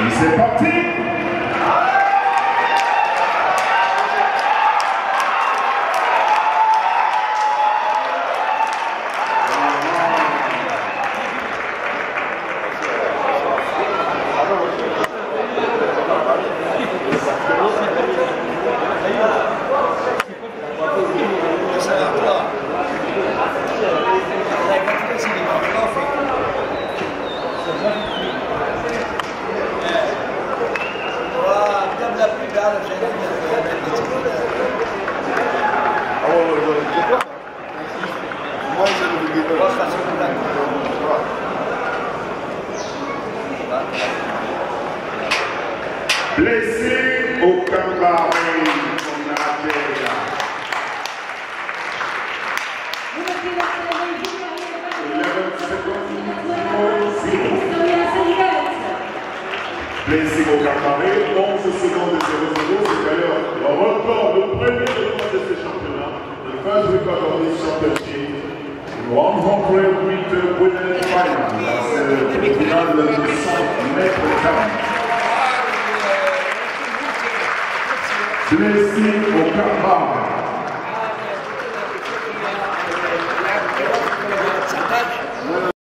Et c'est parti cara já entendeu. Mais eu liguei para au Cambari, 11 secondes et 0-0, c'est d'ailleurs le record, le premier record de ce championnat, le first record of this championship. 100 meter winner final, c'est le final de 100 mètres carrés. Blessé au Cambari.